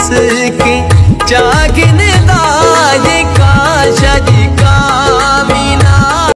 की जागे